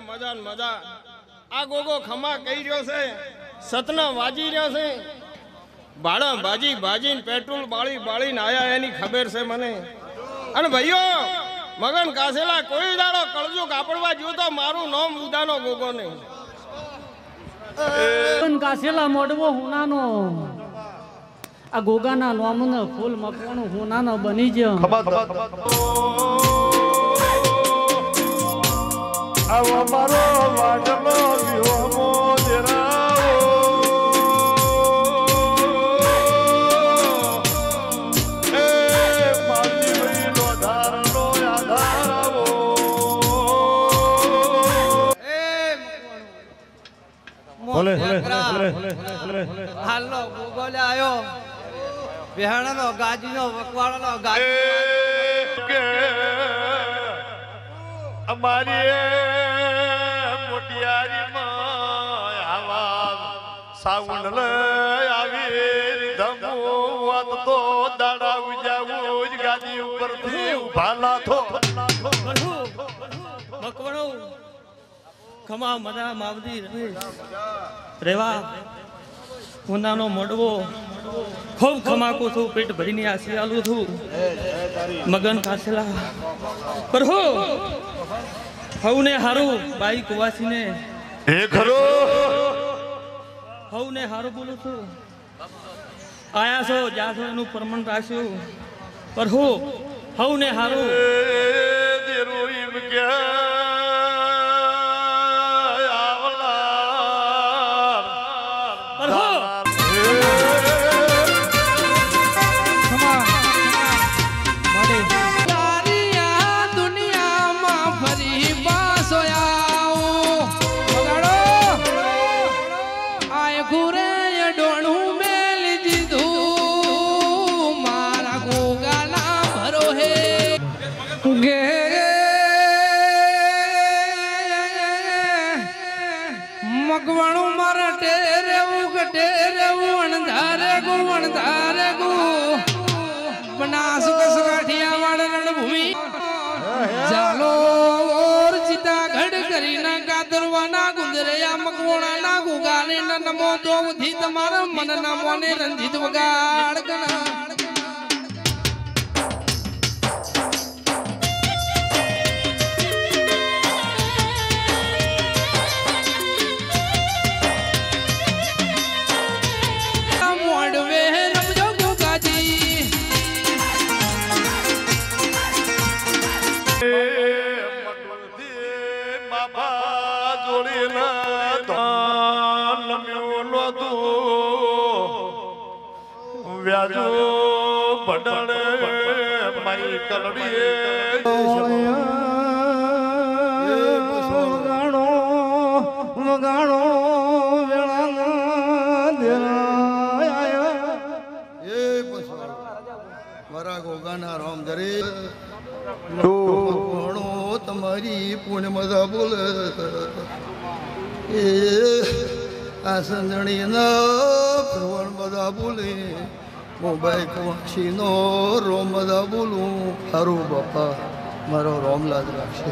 મજા ને મજા. આ ગોગો ખમા કહી રહ્યો છે સતના વાજી રહ્યા છે. ભાડા ભાજી ભાજી પેટ્રોલ બાળી બાળીને આયા એની ખબર છે મને. અને ભાઈઓ મગન કાસેલા કોઈ દાડો કળજુ કાપડવા જો તો મારું નામ ઉદાનો ગોગો નહીં. મગન કાસેલા મોડવો હુનાનો. આ ગોગાના નામનો ફૂલ મકવાનું હુનાનો બની ગયો. આવો મારો વાડલો વિહોમો દેરાવો એ ધારનો આધારાવો ભૂગોલે આયો ગાજીનો વકવાડાનો ગાજી કે અમારી મોટિયારીમાં આવા સાવણ લઈ આવી. તો દાડા ઉજાવું જ ગાદી ઉપરથી ઉભાલા થો મકવાણો. રેવા. ઉનાનો મોડવો. ખૂબ ખમાકું છું, પેટ ભરીને આ શિયાલું છું. મગન કાસેલા પર હો. હવને હારું બાઈ કુવાસીને એ ખરો? હવને હારું બોલું છું. આયા છો જ્યાં છો એનું પ્રમાણ રાખ્યું. પર હું હવને હારું. દેરો એમ કે ગુગાને નમો દોમથી તમારા મનના મોને રંજીત વગાડ ગણા તમારી પુણ્ય મજા બોલે. એ આ સંજણી ના ભગવાન બધા બોલે. મોબાઈલ કવાક્ષી નો રોમ બધા બોલું હારું બાપા મારો રોમ લાજ રાખશે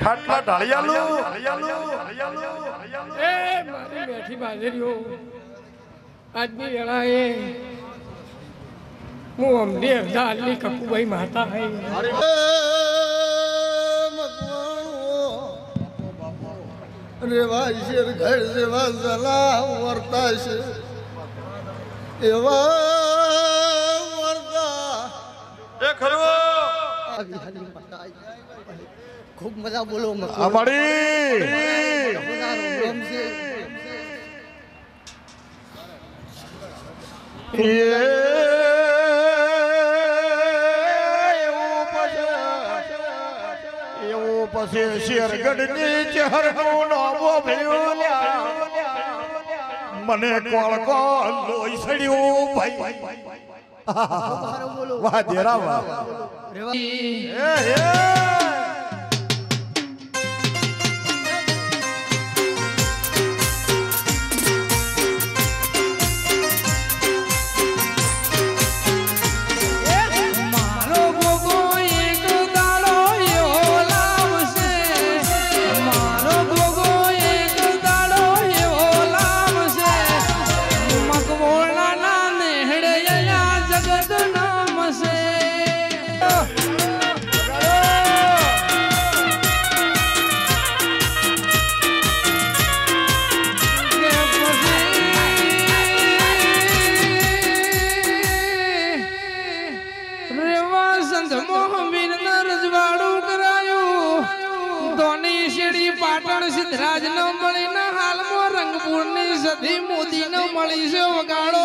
ખાટલા ઢાળિયાલું એ મારી બેઠી બાજરીઓ. આજની વેળાએ હું અડધા આટલી કપુભાઈ માતા હૈ રેવા શેર છે એવા વર્તા ખૂબ મજા બોલો અમારી પછી શેરગઢની ચહરનું નામો ભર્યું મને કોણ કોણ લોહી સડ્યું ભાઈ? વાહ દેરા વાહ એ, એ. ધોની શેડી પાટણ, સિદ્ધરાજ ન મળી, ને હાલમાં રંગપુરની સધી મોદી ન મળી છે વગાડો.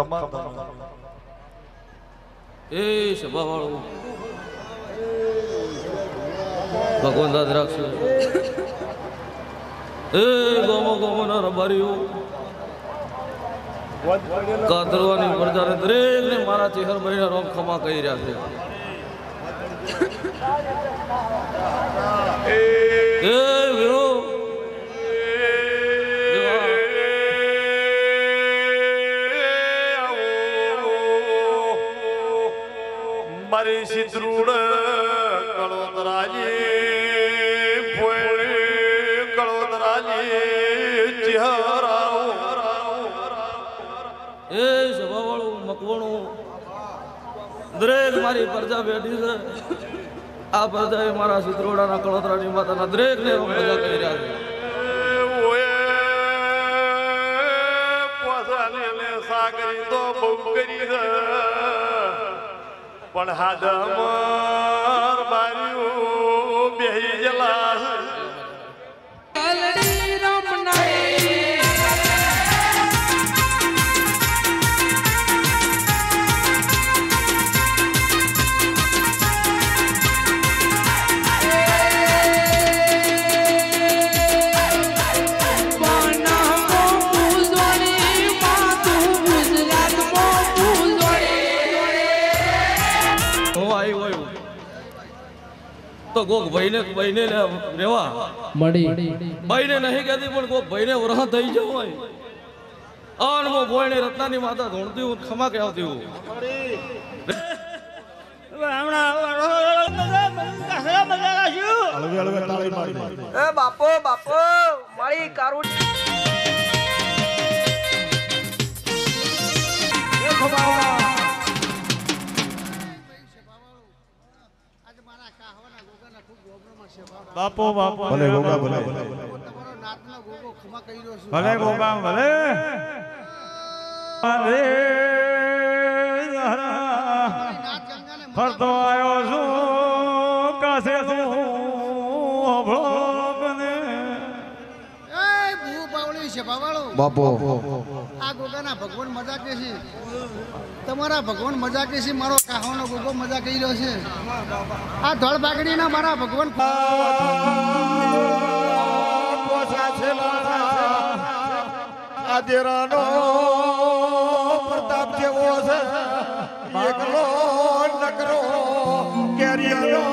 ખમા એ સભાવાળું ભગવાન દાદ રાખશે. એ ગોમો ગોમો ના રબારીઓ. કાતરવાની પ્રજાને દરેક ને મારા ચહેર મહિના રોમ ખમા કહી રહ્યા છે. મારી સિદ્રુડ કળોતરાજી ભોયણી કળોતરાજી ચહેરાઓ એ સભાવાળું મકવણું દરેક મારી પ્રજા બેઠી છે આ પ્રજાએ મારા સિત્રોડાના કળોતરાની માતાના દરેકને મજા કરી રહ્યા છે સાગરી તો બહુ કરી છે પણ હાદમ બાર્યું બેહી ગયેલા. તો કોક ભાઈને ભાઈને રેવા મળી ભાઈને નહીં કહેતી પણ કોક ભાઈને વરહ થઈ જવું હોય આન ભોયને રત્નાની માતા ધોણતી હું ખમા કહેવતી હું બાપો બાપો મળી કારું બાપો બાપો ભલે ગોગા ભલે. ભલે ગોગા ભલે. અરે ફરતો આવ્યો છું કાસે તું બાપો. આ ગોગાના ભગવાન મજા કે છે. તમારા ભગવાન મજા છે, મારો કાહોનો ગોગો મજા કહી રહ્યો છે. આ ધળ બાગડીના મારા ભગવાન આદેરાનો પ્રતાપ જેવો છે. એકલો નકરો કેરિયરો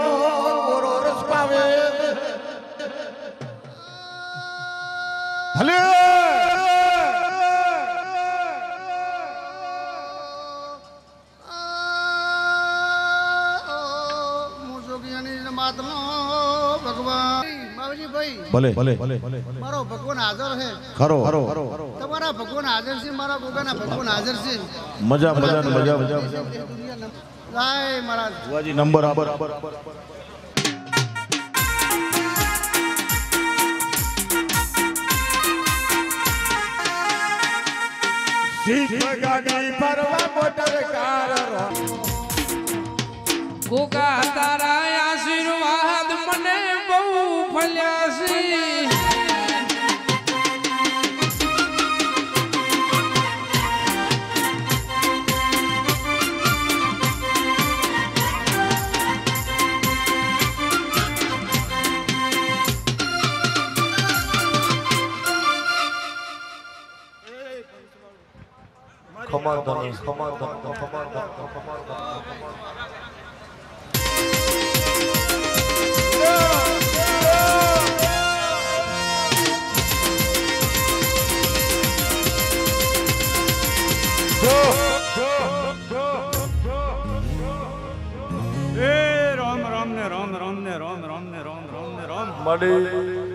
ગોરો રસ પાવે. ભલે ભલે. ભલે. ભલે. મારો ભગવાન હાજર છે. ખરો. ખરો. તમારા ભગવાન હાજર છે મારા ગોગાના ભગવાન હાજર છે. મજા મજા મજા મજા. જય મહારાજ. બુઆજી નંબર આબર શીખ ગાડી ફરવા motor કાર ગોગા તારા આશીર્વાદ મને બહુ ફલ્યા છે ખમા ધન ખમા ધન ખમા ધન ખમા ધન আমারে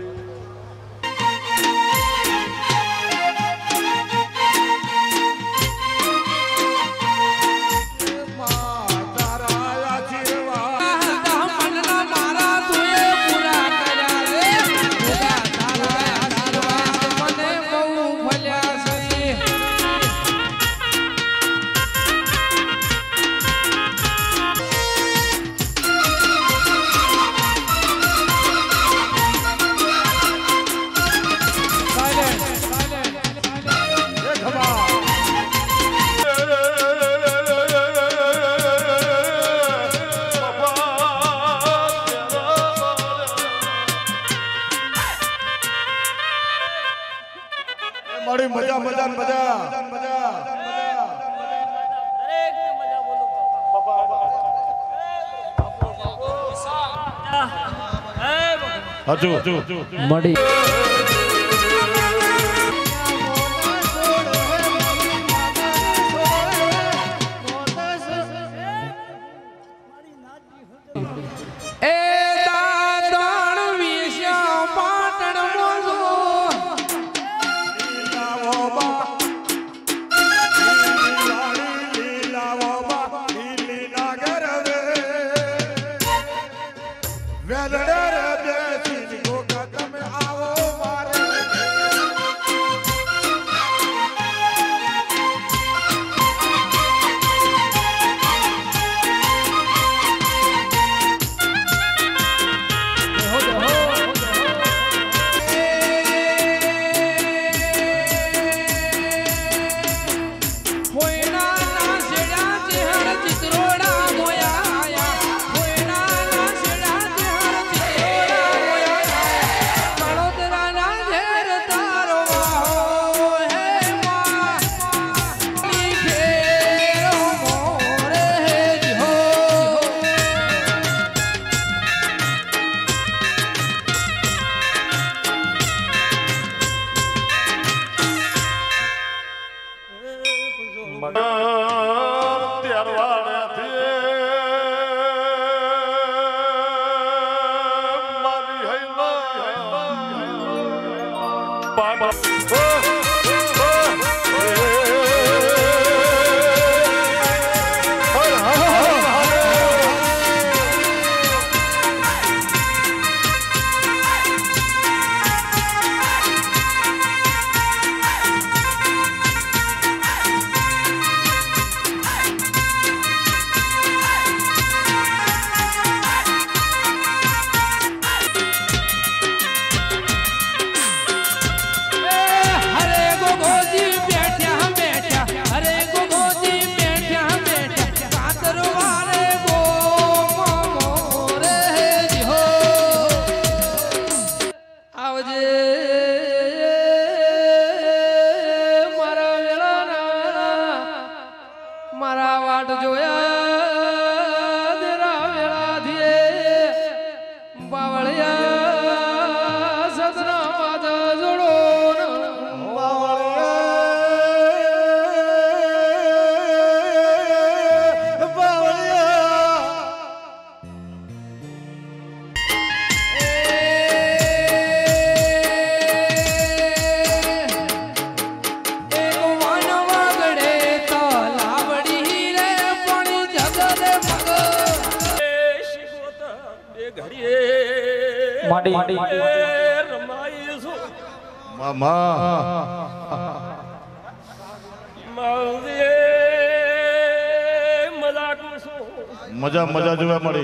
હજુ મળી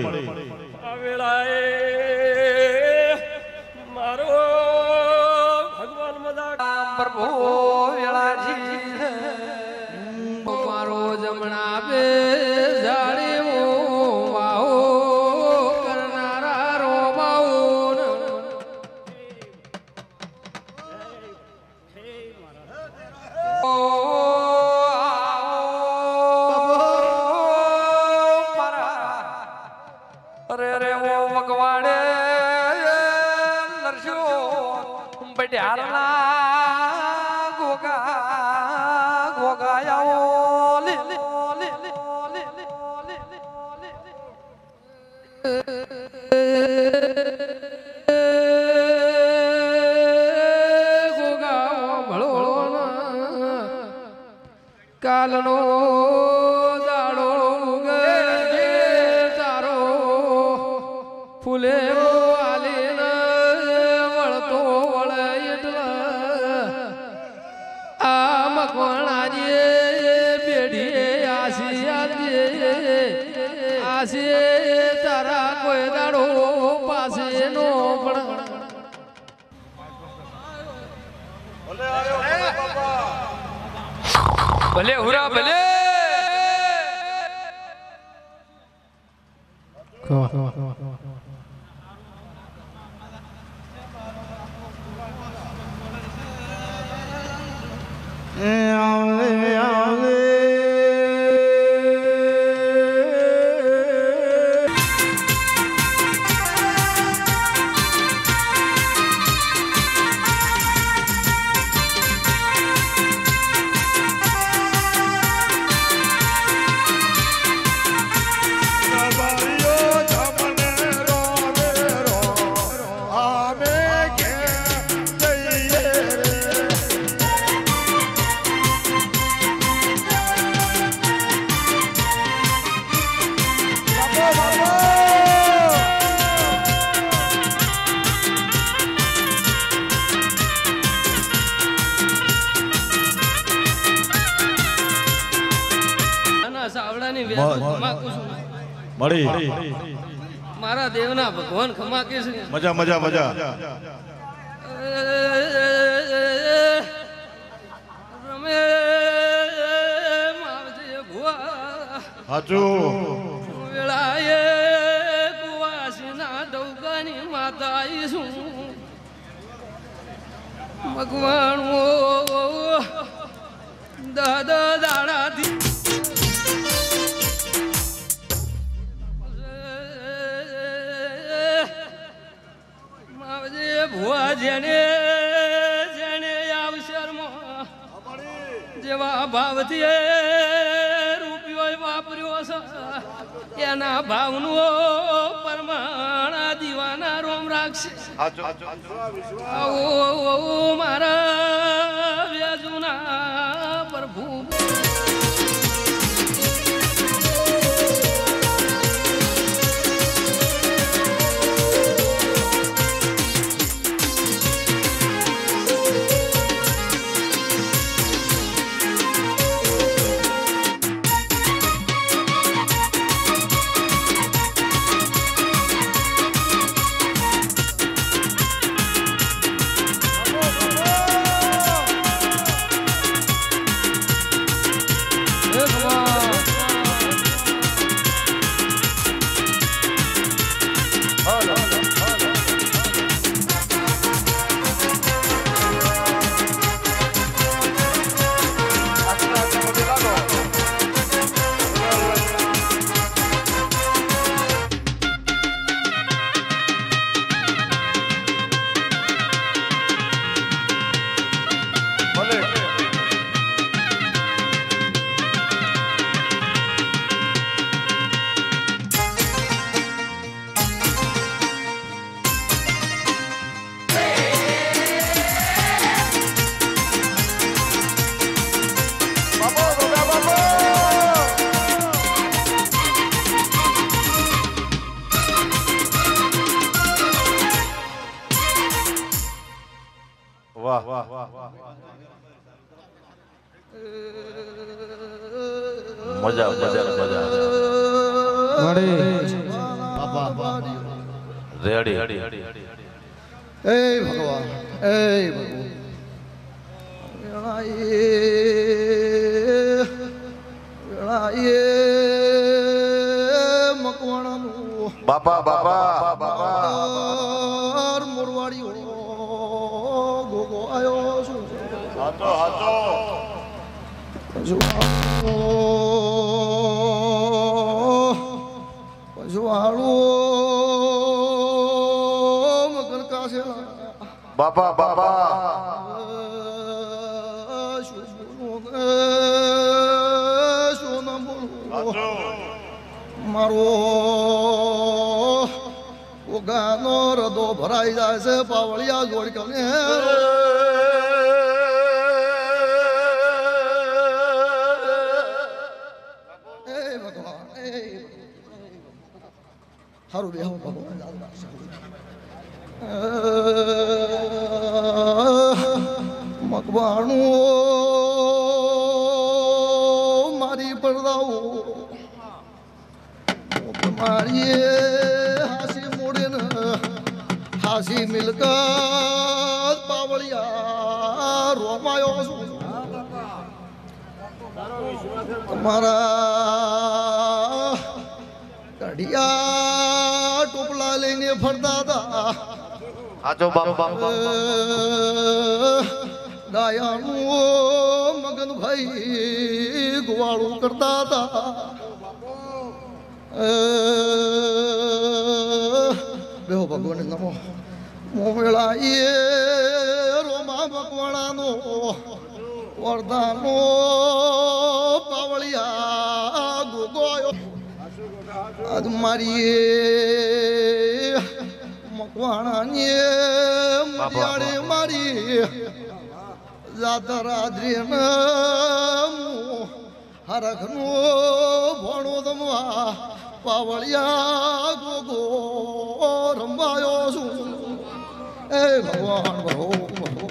ਪੜੇ ਆ ਵੇਲਾ ਏ। ફૂલે આલીને વળતો વળે એટલા આ મકવાણાજે બેડીએ આશિયાજે આસી તારા કોઈ દાડો પાસે નો પણ. ભલે હુરા ભલે. નાના મળી. મારા દેવના ભગવાન ખમા કે છે? મજા મજા મજા. રમે માવજે ભુવા. સાચું વેળાએ કુવાસીના ડૌકાની માતા આવીશું ભગવાન દાદા ભાવથી રૂપિયો વાપર્યો છે એના ભાવનું પરમાણા દીવાના રોમ રાખશે. મારા વ્યાજુના પ્રભુ. વાહ મજા મજા મજા. રેડી. એ ભગવાન એ ભગવાન. મકવાણાનું બાપા. બાપા બાપા. હાચો હાચો પશુવાળું મગન કાશે બાપા. બાપા મારો ઓગાનો રદો ભરાઈ જાય છે પાવળિયા જોડ કરીને હે ભગવાન હે સારું ભગવાન મકવાણું મારી પડદાઓ મારી હાસી મોડે હાસી મિલકત પાવળિયા રોમાયો છું તમારા કઢિયા લઈને ફરતા હતા આજો બાપ બાપ દાયાનું મગન ભાઈ ગુવાળું કરતા હતા. બેહો ભગવાન નમો. મોમેળા એ રોમા ભગવાણાનો વરદાનો પાવળિયા ગુગોયો. આજ મારી મર્યાદે મારી જાતરાદ્રી હરખનું ભણો તમવા પાવળિયા ગોગો રંબાયો છું. એ ભગવાન ભગો ભગો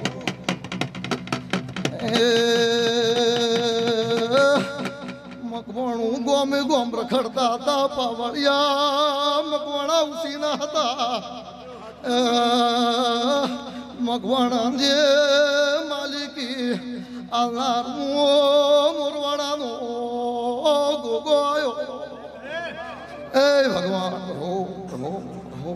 મકવાણું ગોમે ગોમ રખડતા હતા પાવળિયા મકવાણા ઉસીના હતા. મકવાણા જે માલિકી આલારનું મોરવાડાનો ગોગો આવ્યો એ ભગવાન, પ્રભુ પ્રભુ પ્રભુ.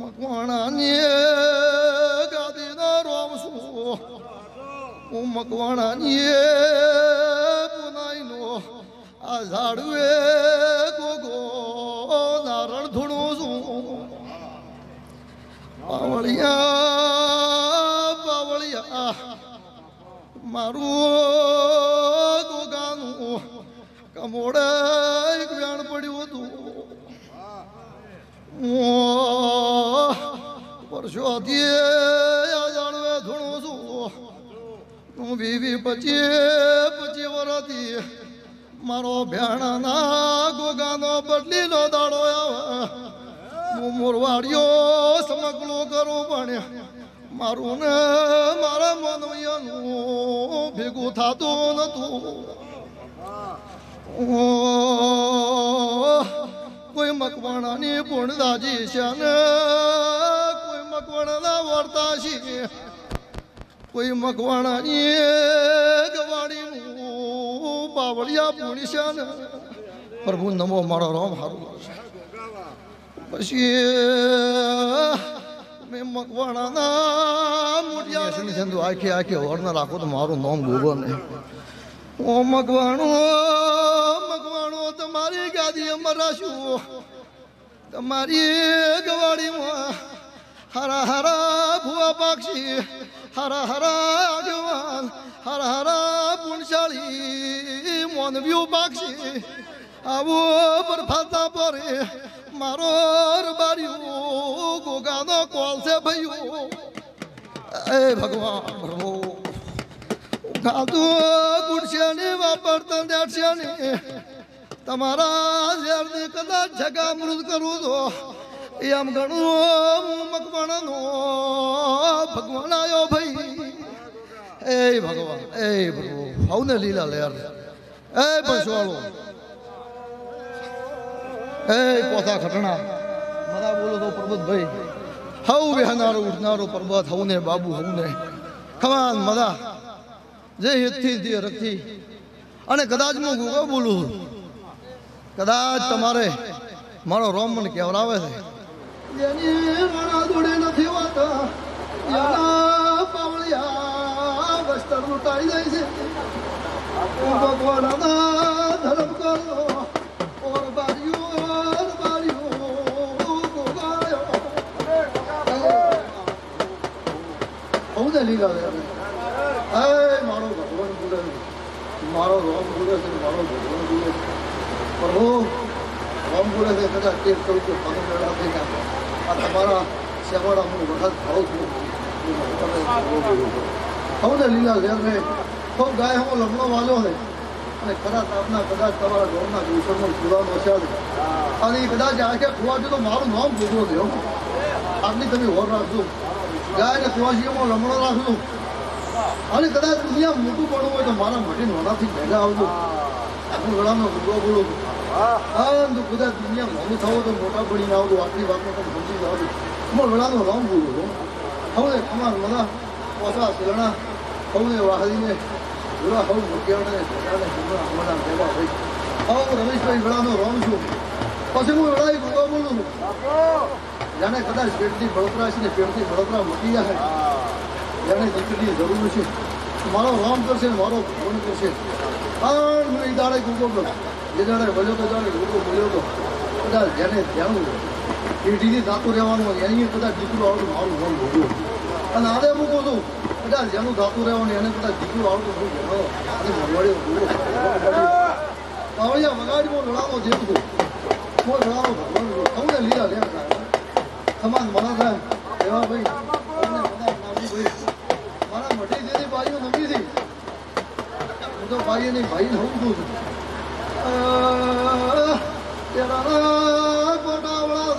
મકવાણાની ગાદીના રોમ છું. હું મકવાણાની પુનાઈનો, આ ઝાડવે ગોગો પાવળિયા પાવળિયા, મારું ગોગાનું કમોડે વ્યાણ પડ્યું હતું. વર્ષોથી આ જાણવે ધૂણું છું. હું વીવી પછી પછી વરથી મારો ભેણાના ગોગાનો બદલીનો દાડો આવે. હું મોરવાડિયો સમકલો કરો ભણ્યા મારું ને મારા મનવૈયાનું ભેગું થતું નતું. કોઈ મકવાણાની પૂર્ણદાજી છે ને કોઈ મકવાણાના વર્તા છે. કોઈ મકવાણાની ગવાડીનું બાવળિયા પૂણી છે ને પ્રભુ નમો મારો રામ હારું. પછી મેં મકવાણાના મોટિયા સંધુ આખી આખી હોરના રાખો તો મારું નામ ગોગો ને ઓ મગવાણો મગવાણો તમારી ગાદી મરાશું તમારી ગવાડીમાં હરા હરા ભુવા પાક્ષી હરા હરા આગવાન હરા હરા પુણશાળી મોનવ્યુ પાક્ષી આવો બરફાતા પરે મારો રબાર્યું ગોગાનો કોલ છે ભયું. એ ભગવાન પ્રભુ ખાતું ગુડશે ને વાપરતા દેડશે ને તમારા ઝેરને કદાચ જગા મૃત કરું તો એમ ઘણું મકવાણાનો. ભગવાન આવ્યો ભાઈ. એ ભગવાન, એ પ્રભુ હવને લીલા લેર એ પશુવાળો એ પોતા ખટણા મારા બોલો તો પરબતભાઈ હવ બેહનારો ઉઠનારો પર્વત હવને બાબુ હવને ખવાન મદા જે હિતથી તે રખી અને કદાચ હું ગુગો બોલું કદાચ તમારે મારો રોમ મને કહેવરાવે છે. જેની મારા જોડે નથી હોતા એના પાવળિયા વસ્ત્ર લૂંટાઈ જાય છે. હું હું લે એ મારો ભગવાન બોલે મારો રોમ બોલે છે, મારો ભગવાન બોલે છે. પ્રભુ, રોમ બોલે છે, કદાચ ટેક કરું છું પગ મેળા થઈ જાય આ તમારા સેવાડા હું વખત ખાઉં છું. હું ને લીલા લે રે ખૂબ ગાય હું લમણો વાલો છે. અને કદાચ આપના, કદાચ તમારા ઘરના દિવસોનો સુધારો છે અને કદાચ આખે ખોવાજો તો મારું નામ ભોગવો થયો આટલી તમે હોર રાખજો. ગાય ને રમણો રાખજો. અને કદાચ દુનિયા મોટું પડવું હોય તો મારા માટે નોનાથી ભેગા આવજો. આખું ગળાનો ભૂગો બોલો હા, તો કદાચ દુનિયા મોટું થવો તો મોટા પડીને આવજો. આટલી વાતમાં તમે સમજી જાવ એમાં ગળાનો રામ બોલો છો હવે તમાર મના પોસા, શેરણા, હવે વાહરીને જોડા મૂક્યાને ભેગાને ભેગા ભાઈ હવે હું રમેશભાઈ ગળાનો રામ છું પછી હું લડાઈ ગુડવા બોલું. જાણે કદાચ પેટથી બળતરા છે ને પેટથી બળતરા મટી જાય. જાણે દીકરીની જરૂર છે. મારો રામ કરશે મારો ફોન કરશે. પણ હું એ દાડે ગુગો ગયો જે દાડે વળ્યો તો દાડે ગુગો બોલ્યો તો. કદાચ જેને ધ્યાન પેઢીથી દાતું રહેવાનું એની કદાચ દીકરો આવડું મારું નામ ભોગવું. અને આરે હું કહું છું કદાચ જેનું દાતું રહેવાનું એને કદાચ દીકરો આવડું હું ભેગો અને મરવાડ્યો ભૂલો વગાડી બહુ લડાવો દેખું હું લડાવો ભગવાન તમને લીધા લે સમાન મારા થાય એવા ભાઈ ભાઈ મારા મઢી જેની બાઈઓ નમી હતી. હું તો બાઈ એની ભાઈ સમજું છું.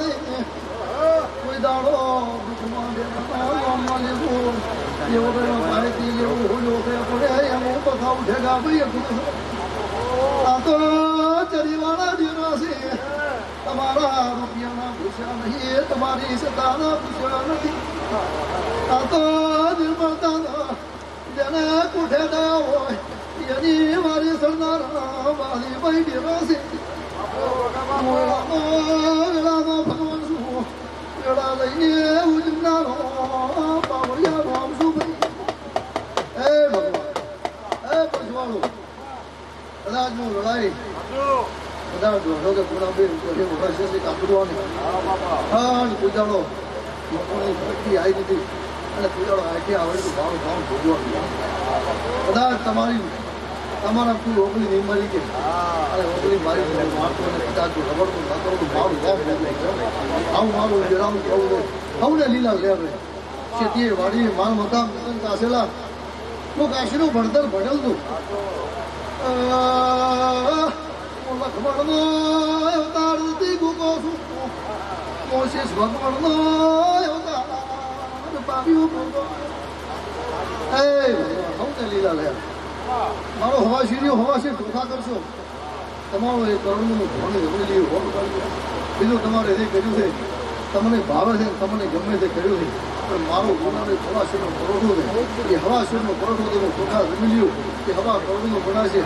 છે. કોઈ દાડો દુઃખમાં એવો ગયો ભાઈથી એવું હોજો કે પડે. એમ હું બતાવું ભેગા ભાઈ આ તો ચરીવાળા જેવા છે. તમારા રૂપિયાના ભૂસ્યા નહીં તમારી સતાના ભૂસ્યા નથી. આ તો નિર્માતા જેને કુઠે ના હોય, એની મારી સરદાર મારી બહેની રાશે વેળાનો ભગવાન શું? વેળા રામ શું ભાઈ હે ભગવાન, હે પછવાળો કદાચ હું લડાઈ કદાચ દોઢો કે પૂરા બે રૂપિયા મોટા છે કાપડવાની હા પૂજાડો લોકોની ભરતી આવી દીધી અને પૂજાડો આખી આવડે ભાવ ભાવ ભોગવવાનું કદાચ તમારી, તમારા કોઈ ઓગળી નહીં મરી કે. અને ઓગળી મારી મારતો અને કદાચ જો રબડતું ન કરું મારું ભોગવે આવું મારું વિરામ કહું ને સૌને લીલા લે હવે. ખેતીએ વાડીએ માલ મકાન મકાન કાસેલા. હું કાશીનું ભણતર ભણેલ અવતાર નથી ગુકો છું કોશિશ પામ્યું ગુકો એ સૌને લીલા લે મારો હવા શીર્યો હવા છે ચોખા કરશો તમારો એ કરોડનું ધોરણ જમી લીધું બીજું તમારે જે કર્યું છે તમને ભાવે છે તમને ગમે તે કર્યું છે પણ મારો ગુનાને હવા શીરનો પરોઠો છે એ હવા શીરનો પરોઠો તમે ખોટા જમી લ્યો કે હવા કરોડનું છે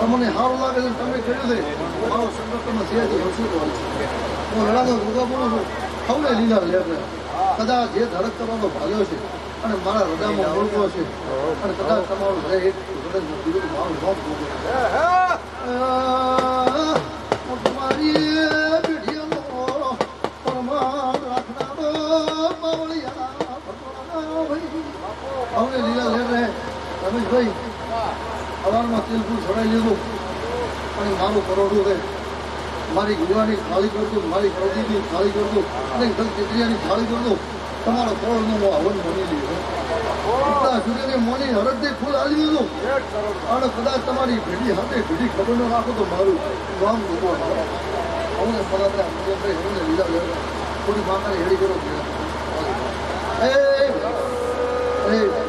તમને સારું લાગે છે તમે કર્યું છે મારો સંગઠન છે તે વર્ષો તો હાલશે હું લડાનો ભૂગા બોલું છું સૌને લીલા લે કદાચ જે ધડક કરવાનો ભાગ્યો છે અને મારા હૃદયમાં ઓળખો છે અને કદાચ તમારું હૃદય એક હૃદય મારું નામ ભોગવે. તમારી પેઢીઓનો પરમાર રાખનારો પાવળિયા ભગવાનનો ભાઈ. હવે લીલા લેર રહે રમેશભાઈ તેલપુર છોડાઈ લીધું. અને મારું કરોડું રહે મારી ગુવાની થાળી કરતું મારી કળદીની થાળી કરતું અને ચીકરિયાની થાળી કરતું તમારો કરોડનું હું હવન બની લીધું સૂર્યની મોની હરદથી ફૂલ હાલી દીધું. અને કદાચ તમારી ભેડી હાથે ભેડી ખબર ન રાખો તો મારું ગામ લોકો હવે પરાત્રા મુજબ હવે લીધા લેવા થોડી માતાની હેડી કરો એ એ.